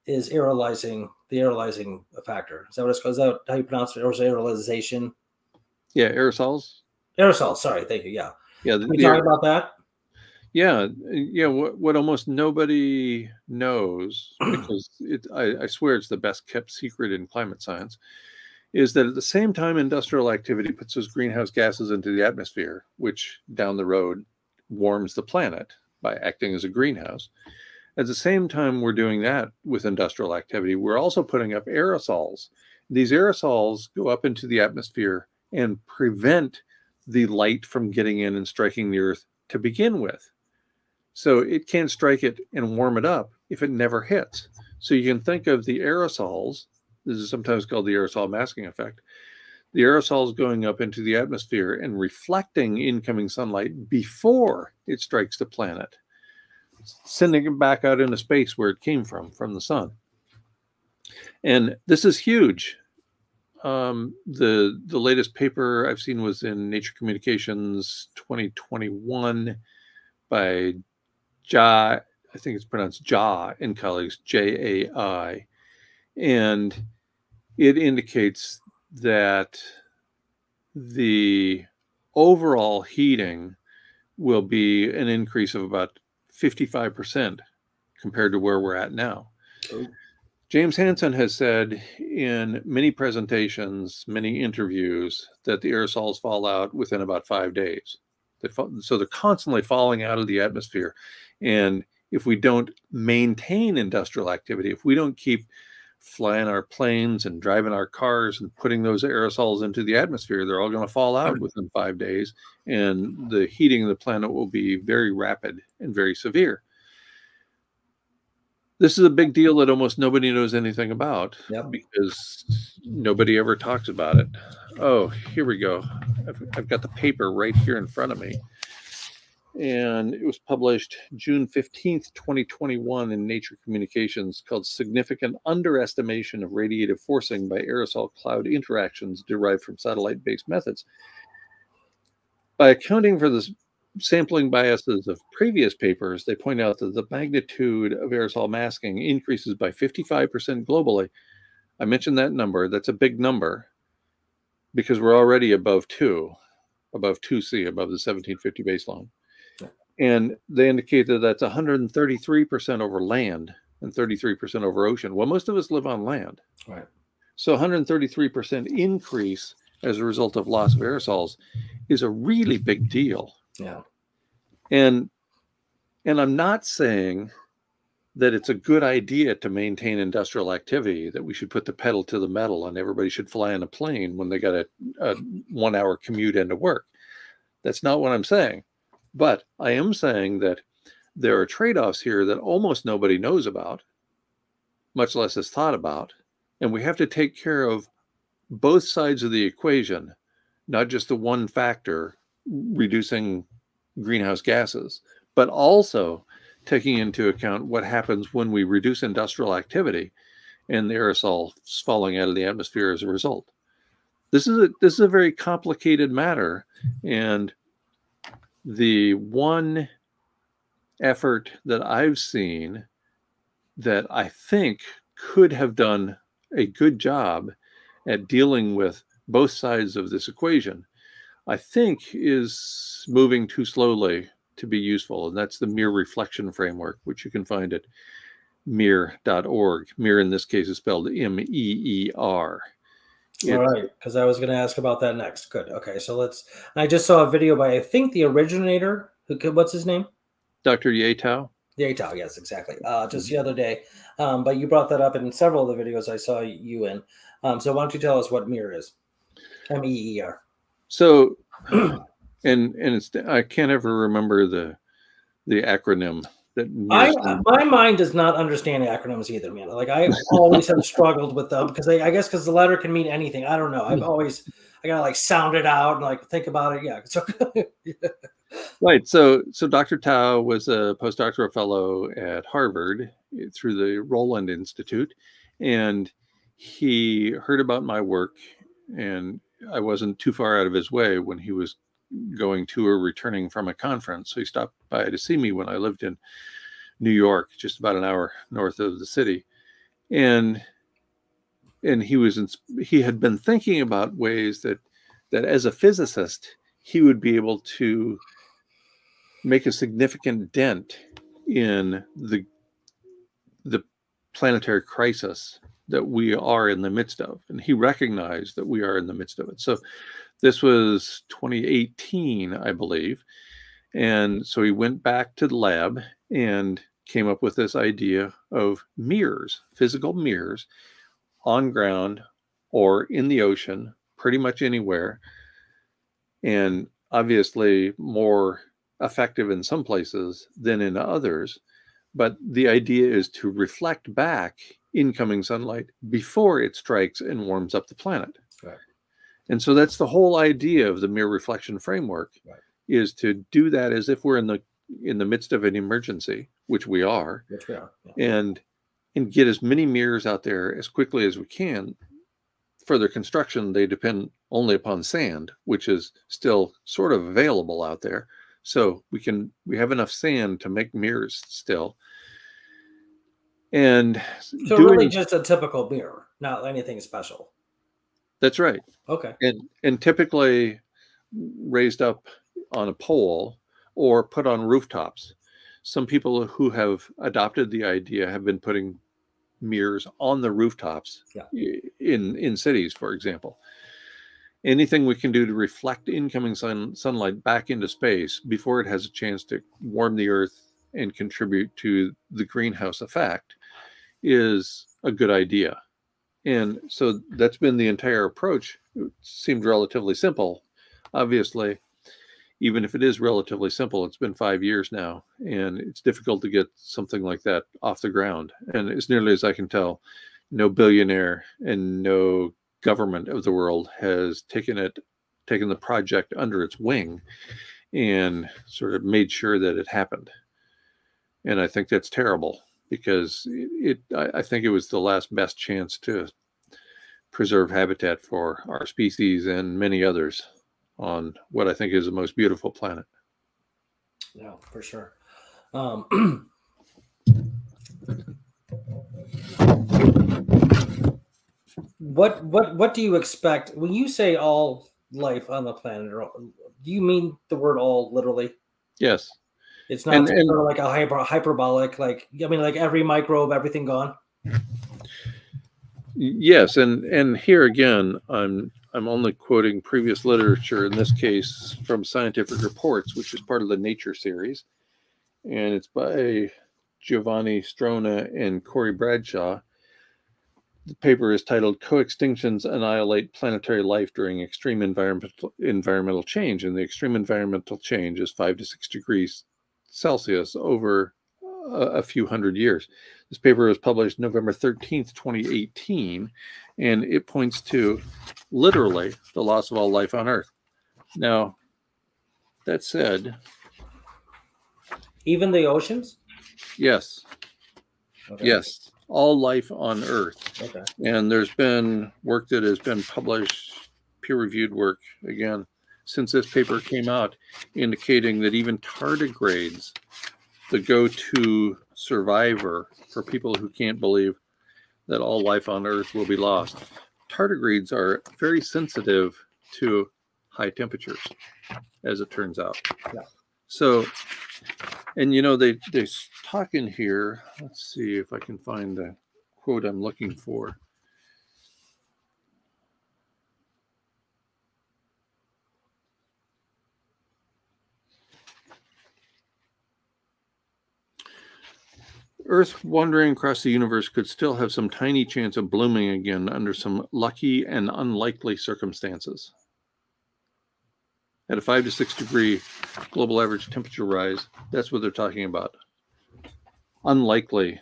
is aerolizing the aerolizing factor? Is that what it's called? Is that how you pronounce it? Or is it aerolization? Yeah, aerosols. Aerosols. Sorry, thank you. Yeah. Yeah. Can we talk about that? Yeah, yeah. What, what almost nobody knows, because it, I, I swear it's the best kept secret in climate science, is that at the same time industrial activity puts those greenhouse gases into the atmosphere, which down the road warms the planet by acting as a greenhouse. At the same time, we're doing that with industrial activity. We're also putting up aerosols. These aerosols go up into the atmosphere and prevent the light from getting in and striking the earth to begin with. So it can strike it and warm it up if it never hits. So you can think of the aerosols. This is sometimes called the aerosol masking effect. The aerosols going up into the atmosphere and reflecting incoming sunlight before it strikes the planet, sending it back out into space where it came from, from the sun. And this is huge. Um, the the latest paper I've seen was in Nature Communications 2021 by Ja, I think it's pronounced Ja and colleagues, J A I. And it indicates that the overall heating will be an increase of about 55% compared to where we're at now. Oh. James Hansen has said in many presentations, many interviews, that the aerosols fall out within about five days. so they're constantly falling out of the atmosphere. And if we don't maintain industrial activity, if we don't keep flying our planes and driving our cars and putting those aerosols into the atmosphere, they're all going to fall out mm. within five days. And the heating of the planet will be very rapid and very severe. This is a big deal that almost nobody knows anything about yep. because nobody ever talks about it. Oh, here we go. I've, I've got the paper right here in front of me and it was published June 15th, 2021 in Nature Communications called Significant Underestimation of Radiative Forcing by Aerosol Cloud Interactions Derived from Satellite Based Methods. By accounting for the sampling biases of previous papers, they point out that the magnitude of aerosol masking increases by 55% globally. I mentioned that number. That's a big number because we're already above two, above 2C, above the 1750 baseline. And they indicate that that's 133% over land and 33% over ocean. Well, most of us live on land. Right. So 133% increase as a result of loss of aerosols is a really big deal. Yeah. And and I'm not saying that it's a good idea to maintain industrial activity, that we should put the pedal to the metal and everybody should fly on a plane when they got a, a one hour commute into work. That's not what I'm saying. But I am saying that there are trade offs here that almost nobody knows about, much less has thought about. And we have to take care of both sides of the equation, not just the one factor reducing greenhouse gases, but also taking into account what happens when we reduce industrial activity and the aerosols falling out of the atmosphere as a result. This is a this is a very complicated matter, and the one effort that I've seen that I think could have done a good job at dealing with both sides of this equation, I think is moving too slowly to be useful. And that's the mirror reflection framework, which you can find at meer.org. Mirror in this case is spelled M E E R. All right, because I was going to ask about that next. Good. Okay, so let's. I just saw a video by I think the originator. Who? What's his name? Dr. Ye Tao. Yatao, yes, exactly. Uh, just mm-hmm. the other day, um, but you brought that up in several of the videos I saw you in. Um, so why don't you tell us what mirror is? M E E R. So, and and it's I can't ever remember the the acronym that I my mind does not understand acronyms either, man. Like I always have struggled with them because I, I guess because the letter can mean anything. I don't know. I've hmm. always I gotta like sound it out and like think about it. Yeah. So, yeah. Right. So so Dr. Tao was a postdoctoral fellow at Harvard eh, through the Rowland Institute, and he heard about my work and I wasn't too far out of his way when he was going to or returning from a conference. So he stopped by to see me when I lived in New York, just about an hour north of the city. And and he was in, he had been thinking about ways that that as a physicist he would be able to make a significant dent in the the planetary crisis that we are in the midst of. And he recognized that we are in the midst of it. So this was 2018, I believe. And so he went back to the lab and came up with this idea of mirrors, physical mirrors on ground or in the ocean, pretty much anywhere. And obviously more effective in some places than in others. But the idea is to reflect back incoming sunlight before it strikes and warms up the planet. And so that's the whole idea of the mirror reflection framework right. is to do that as if we're in the in the midst of an emergency, which we are. Which we are. Yeah. And and get as many mirrors out there as quickly as we can. For their construction, they depend only upon sand, which is still sort of available out there. So we can we have enough sand to make mirrors still and so doing, really just a typical mirror, not anything special. That's right. Okay. And and typically raised up on a pole or put on rooftops. Some people who have adopted the idea have been putting mirrors on the rooftops yeah. in in cities, for example. Anything we can do to reflect incoming sun, sunlight back into space before it has a chance to warm the earth and contribute to the greenhouse effect is a good idea. And so that's been the entire approach. It seemed relatively simple. Obviously, even if it is relatively simple, it's been five years now, and it's difficult to get something like that off the ground. And as nearly as I can tell, no billionaire and no government of the world has taken it, taken the project under its wing and sort of made sure that it happened. And I think that's terrible because it, it I think it was the last best chance to preserve habitat for our species and many others on what I think is the most beautiful planet. Yeah, for sure. Um, what what what do you expect when you say all life on the planet? Or do you mean the word all literally? Yes. It's not and, and, sort of like a hyper, hyperbolic, like I mean, like every microbe, everything gone. Yes, and and here again, I'm I'm only quoting previous literature in this case from Scientific Reports, which is part of the Nature series, and it's by Giovanni Strona and Corey Bradshaw. The paper is titled "Co-extinctions annihilate planetary life during extreme environmental environmental change," and the extreme environmental change is five to six degrees Celsius over a, a few hundred years. This paper was published November 13th, 2018, and it points to literally the loss of all life on Earth. Now, that said, even the oceans? Yes. Okay. Yes. All life on Earth. Okay. And there's been work that has been published, peer reviewed work, again, since this paper came out, indicating that even tardigrades, the go to survivor for people who can't believe that all life on Earth will be lost. Tardigrades are very sensitive to high temperatures, as it turns out. Yeah. So, and you know, they, they talk in here. Let's see if I can find the quote I'm looking for. Earth wandering across the universe could still have some tiny chance of blooming again under some lucky and unlikely circumstances. At a five to six degree global average temperature rise, that's what they're talking about. Unlikely,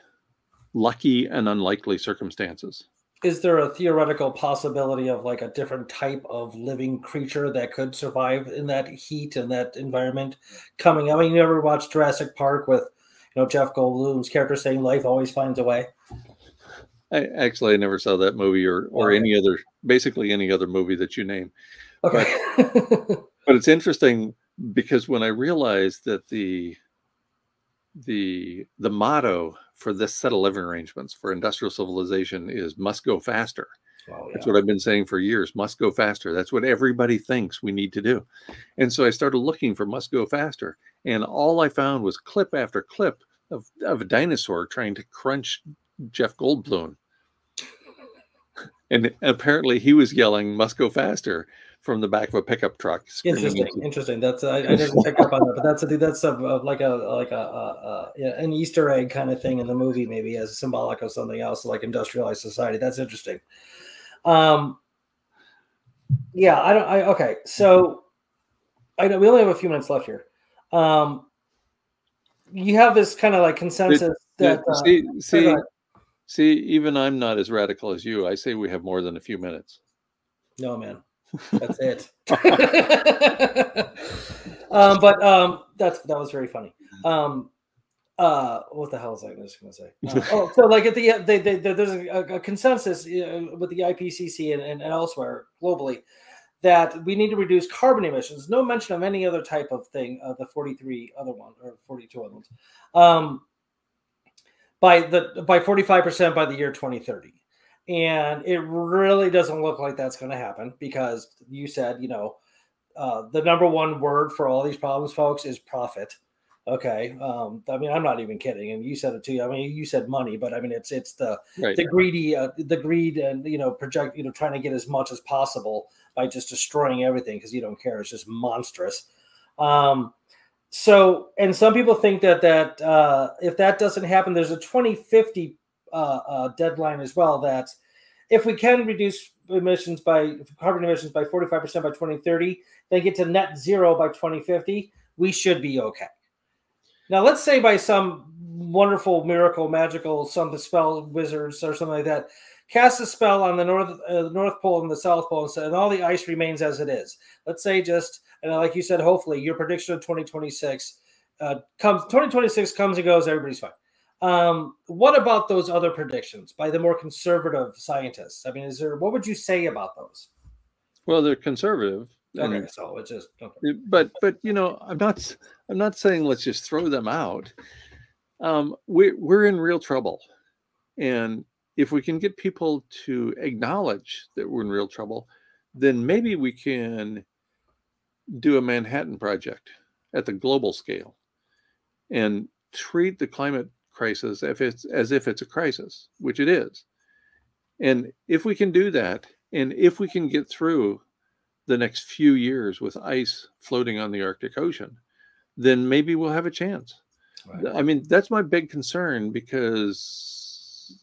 lucky and unlikely circumstances. Is there a theoretical possibility of like a different type of living creature that could survive in that heat and that environment coming? I mean, you ever watch Jurassic Park with know Jeff Goldblum's character saying life always finds a way. I actually I never saw that movie or or okay. any other basically any other movie that you name. Okay. But, but it's interesting because when I realized that the the the motto for this set of living arrangements for industrial civilization is must go faster. Oh, yeah. That's what I've been saying for years. Must go faster. That's what everybody thinks we need to do. And so I started looking for must go faster. And all I found was clip after clip of, of a dinosaur trying to crunch Jeff Goldblum. And apparently he was yelling, must go faster from the back of a pickup truck. Interesting, interesting. That's I, I didn't pick up on that, but that's a, that's a, like a like a, a, a, an Easter egg kind of thing in the movie, maybe as symbolic of something else, like industrialized society. That's interesting. Um, yeah, I don't. I okay. So I know we only have a few minutes left here. Um, you have this kind of like consensus that uh, see see see even I'm not as radical as you. I say we have more than a few minutes. No, man, that's it. um, but um, that's that was very funny. Um, uh, what the hell is I just going to say? Uh, oh, so like at the they, they, they there's a, a consensus with the IPCC and, and, elsewhere globally that we need to reduce carbon emissions. No mention of any other type of thing, uh, the 43 other one or 42 other ones, um, by the by 45% by the year 2030. And it really doesn't look like that's going to happen because you said, you know, uh, the number one word for all these problems, folks, is profit. Okay. Um, I mean, I'm not even kidding. And you said it too. I mean, you said money, but I mean, it's it's the right. the greedy, uh, the greed, and you know, project, you know, trying to get as much as possible by just destroying everything because you don't care. It's just monstrous. Um, so, and some people think that that uh, if that doesn't happen, there's a 2050 uh, uh, deadline as well. That if we can reduce emissions by carbon emissions by 45% by 2030, then get to net zero by 2050, we should be okay. Now, let's say by some wonderful miracle, magical, some spell wizards or something like that, cast a spell on the north uh, North Pole and the South Pole, and, and all the ice remains as it is. Let's say just and like you said, hopefully your prediction of 2026 uh, comes. 2026 comes and goes. Everybody's fine. Um, what about those other predictions by the more conservative scientists? I mean, is there what would you say about those? Well, they're conservative, Okay, And- so it's just okay. but but you know i'm not i'm not saying let's just throw them out. Um we're, we're in real trouble. And if we can get people to acknowledge that we're in real trouble then maybe we can do a manhattan project at the global scale and treat the climate crisis if it's as if it's a crisis which it is. And if we can do that and if we can get through the next few years with ice floating on the Arctic Ocean, then maybe we'll have a chance. Right. I mean, that's my big concern because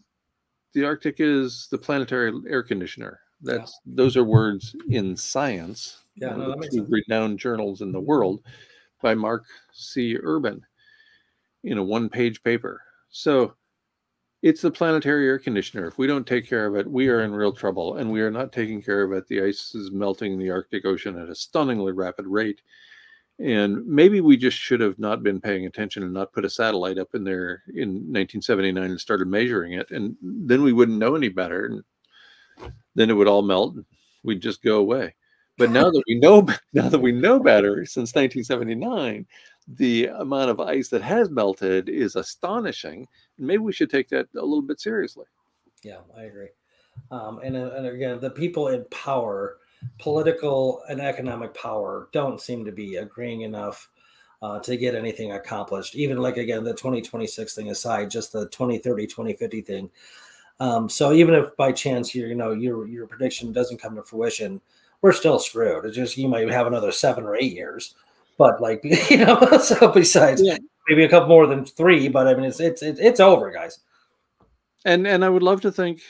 the Arctic is the planetary air conditioner. That's those are words in science. Yeah, one no, of that the makes two sense. renowned journals in the world by Mark C. Urban in a one-page paper. So it's the planetary air conditioner. If we don't take care of it, we are in real trouble, and we are not taking care of it. The ice is melting the Arctic Ocean at a stunningly rapid rate. And maybe we just should have not been paying attention and not put a satellite up in there in 1979 and started measuring it. And then we wouldn't know any better. And then it would all melt. We'd just go away. But now that we know, now that we know better, since 1979, the amount of ice that has melted is astonishing. Maybe we should take that a little bit seriously. Yeah, I agree. Um, and uh, and again, the people in power, political and economic power, don't seem to be agreeing enough uh, to get anything accomplished. Even like again, the 2026 thing aside, just the 2030, 2050 thing. Um, so even if by chance your you know your your prediction doesn't come to fruition, we're still screwed. It's just you might have another seven or eight years, but like you know, so besides Yeah. maybe a couple more than three, but I mean it's it's it's, it's over, guys. And and I would love to think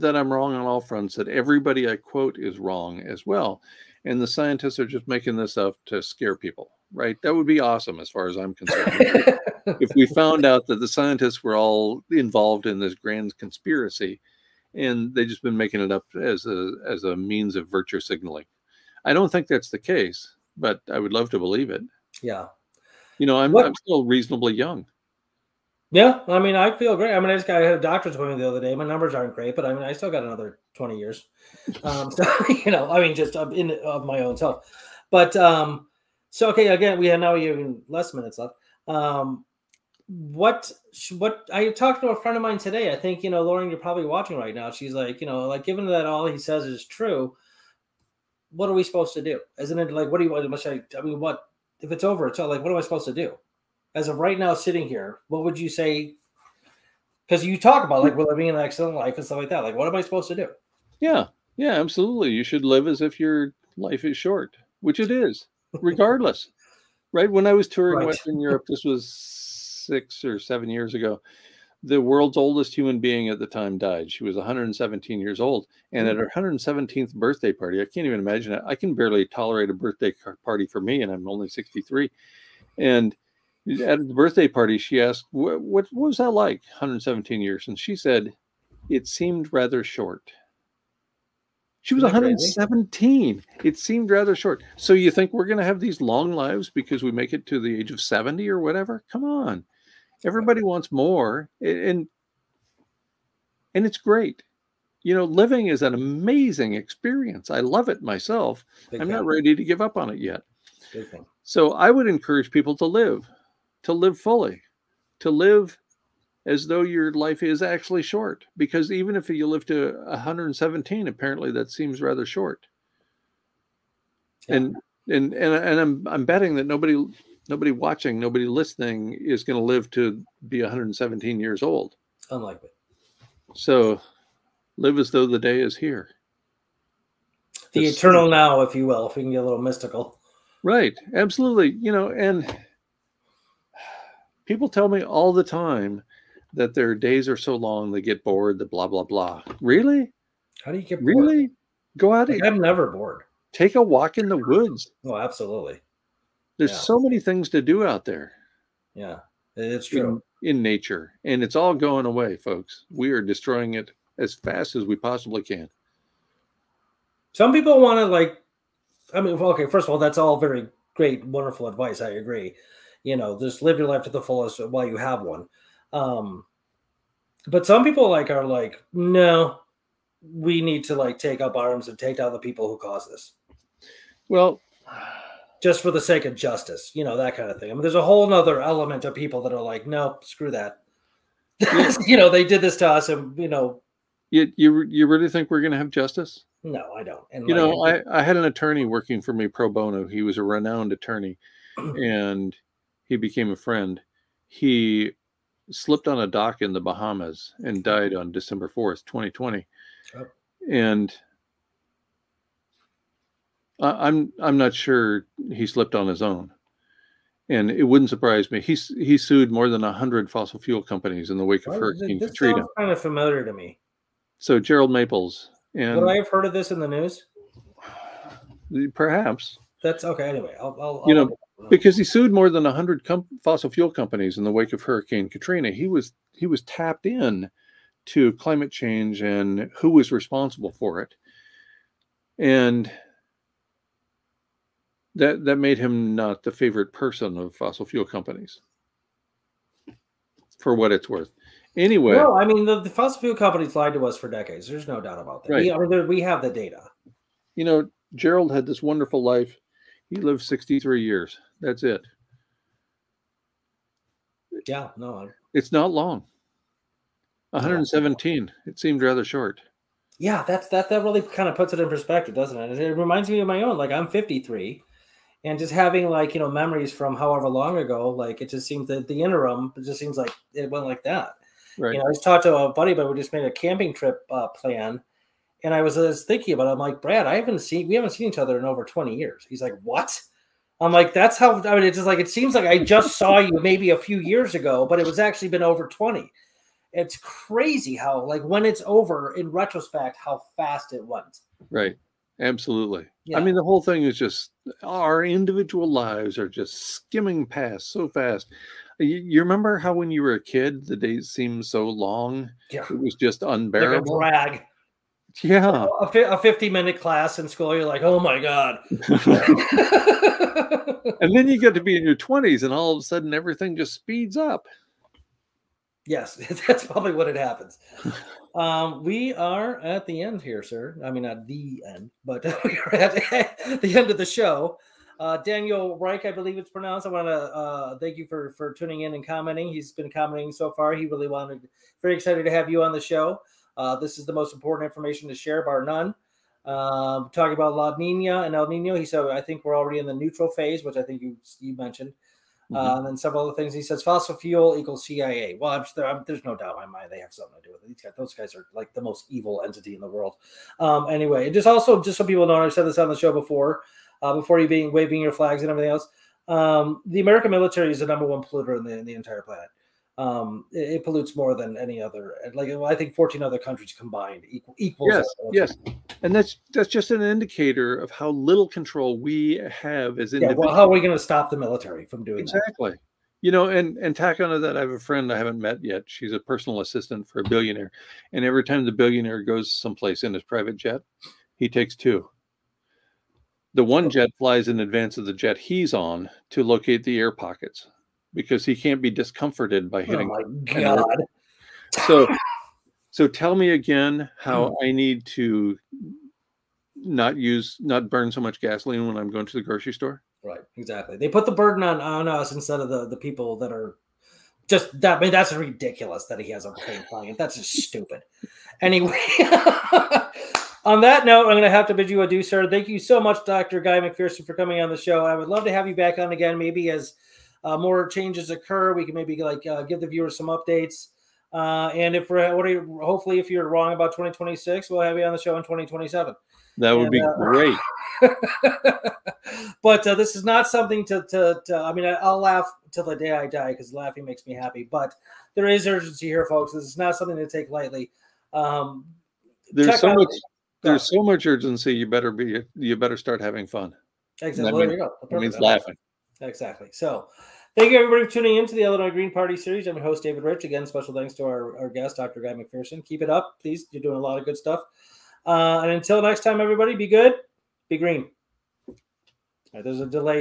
that I'm wrong on all fronts. That everybody I quote is wrong as well, and the scientists are just making this up to scare people. Right? That would be awesome as far as I'm concerned. if we found out that the scientists were all involved in this grand conspiracy and they just been making it up as a as a means of virtue signaling. I don't think that's the case, but I would love to believe it. yeah. You know, I'm, I'm still reasonably young. Yeah, I mean, I feel great. I mean, I just got I had a doctor's appointment the other day. My numbers aren't great, but I mean, I still got another twenty years. Um, so you know, I mean, just of in of my own self. But um, so okay, again, we have now even less minutes left. Um, what what I talked to a friend of mine today. I think you know, Lauren, you're probably watching right now. She's like, you know, like given that all he says is true, what are we supposed to do? Isn't it like, what do you want? I, I mean, what if it's over? It's all like, what am I supposed to do? As of right now, sitting here, what would you say? Because you talk about like living an excellent life and stuff like that. Like, what am I supposed to do? Yeah, yeah, absolutely. You should live as if your life is short, which it is, regardless. right? When I was touring Right. Western Europe, this was six or seven years ago. The world's oldest human being at the time died. She was 117 years old, and at mm. her 117th birthday party, I can't even imagine it. I can barely tolerate a birthday party for me, and I'm only 63. And at the birthday party, she asked, "What what, what was that like? 117 years?" And she said, "It seemed rather short." She was Isn't 117. It seemed rather short. So you think we're going to have these long lives because we make it to the age of 70 or whatever? Come on. Everybody wants more and and it's great. You know, living is an amazing experience. I love it myself. Big I'm not ready to give up on it yet. So I would encourage people to live, to live fully, to live as though your life is actually short. Because even if you live to 117, apparently that seems rather short. Yeah. And and and and I'm I'm betting that nobody nobody watching, nobody listening is going to live to be 117 years old. Unlikely. So live as though the day is here. The Yes. eternal now, if you will, if we can get a little mystical. Right. Absolutely. You know, and people tell me all the time that their days are so long they get bored, the blah blah blah. Really? How do you get bored? Really? Go out Like, I'm never bored. take a walk in the oh, woods. Oh, absolutely. There's Yeah. so many things to do out there Yeah, it's true. in, in nature, and it's all going away, folks. We are destroying it as fast as we possibly can. Some people want to like. I mean, okay. First of all, that's all very great, wonderful advice. I agree. You know, just live your life to the fullest while you have one. Um, but some people like are like, no, we need to like take up arms and take down the people who caused this. Well, just for the sake of justice, you know, that kind of thing. I mean, there's a whole other element of people that are like, no, screw that. You know, they did this to us, and you know, you you you really think we're going to have justice? no, I don't. And You like, know, I I had an attorney working for me pro bono. He was a renowned attorney, and he became a friend. He slipped on a dock in the Bahamas and mm-hmm. died on December fourth, twenty twenty. Oh. And I- I'm I'm not sure he slipped on his own. And it wouldn't surprise me. He's he sued more than hundred fossil fuel companies in the wake of well, Hurricane this Katrina. sounds kind of familiar to me. So Gerald Maples and Would I have heard of this in the news? perhaps That's okay. Anyway, I'll, I'll You I'll know, up. because he sued more than 100 com- fossil fuel companies in the wake of hurricane katrina he was he was tapped in to climate change and who was responsible for it and that that made him not the favorite person of fossil fuel companies for what it's worth anyway No, I mean the, the fossil fuel companies lied to us for decades. There's no doubt about that. Right. We, I mean, there- we have the data. you know gerald had this wonderful life he lived 63 years that's it Yeah, no, I- it's not long 117 it seemed rather short yeah, that's that. That really kind of puts it in perspective, doesn't it? It reminds me of my own. Like I'm 53, and just having like you know memories from however long ago. Like it just seems that the interim, it just seems like it went like that. right You know, I just talked to a buddy, but we just made a camping trip uh, plan, and I was, I was thinking about. it. I'm like, Brad, I haven't seen, we haven't seen each other in over 20 years. He's like, what? I'm like, that's how. I mean, it's just like it seems like I just saw you maybe a few years ago, but it was actually been over 20. It's crazy how, like, when it's over in retrospect, how fast it went. Right. Absolutely. Yeah. I mean, the whole thing is just our individual lives are just skimming past so fast. You, you remember how when you were a kid, the days seemed so long? Yeah, It was just like a unbearable. drag. Yeah. A, fi- a 50 minute class in school, you're like, oh my god. and then you get to be in your 20s, and all of a sudden, everything just speeds up. Yes, that's probably what it happens. Um, we are at the end here, sir. I mean, not the end, but we're at the end of the show. Uh, Daniel Reich, I believe it's pronounced. I want to uh, thank you for for tuning in and commenting. He's been commenting so far. He really wanted, very excited to have you on the show. Uh, this is the most important information to share, bar none. Um, talking about La Nina and El Nino, he said, I think we're already in the neutral phase, which I think you you mentioned. Mhm. Uh, and then several other things. He says fossil fuel equals CIA. Well, I'm, I'm, there's no doubt in my mind they have something to do with it. These guys, those guys are like the most evil entity in the world. Um, anyway, and just also just so people know, I've said this on the show before. Uh, before you being waving your flags and everything else, um, the American military is the number one polluter in the, in the entire planet. Um, it, it pollutes more than any other. Like I think 14 other countries combined equal equals. Yes, yes. And that's that's just an indicator of how little control we have as individuals. Yeah. Well, how are we going to stop the military from doing that? Exactly. You know, and and tack onto that, I have a friend I haven't met yet. She's a personal assistant for a billionaire, and every time the billionaire goes someplace in his private jet, he takes two. The one jet flies in advance of the jet he's on to locate the air pockets because he can't be discomforted by hitting. Oh hitting. my god! So, so tell me again how mm. I need to not use, not burn so much gasoline when I'm going to the grocery store. Right, exactly. They put the burden on on us instead of the the people that are just that. I mean, that's ridiculous that he has a plane flying. That's just stupid. Anyway, on that note, I'm going to have to bid you adieu, sir. Thank you so much, Dr. Guy McPherson, for coming on the show. I would love to have you back on again, maybe as uh, more changes occur. We can maybe like uh, give the viewers some updates. Uh, and if we're what are you, hopefully, if you're wrong about 2026, we'll have you on the show in 2027. That would And, be uh, great. but uh, this is not something to, to, to I mean, I'll laugh till the day I die because laughing makes me happy. But there is urgency here, folks. This is not something to take lightly. Um, There's so out- much. There's so much urgency. You better be. You better start having fun. exactly. that Well, there means- you go. It means laughing. Exactly. So, thank you everybody for tuning in to the Illinois Green Party series. I'm your host, David Rych. Again, special thanks to our, our guest, Dr. Guy McPherson. Keep it up, please. You're doing a lot of good stuff. Uh, and until next time, everybody, be good, be green. Right, there's a delay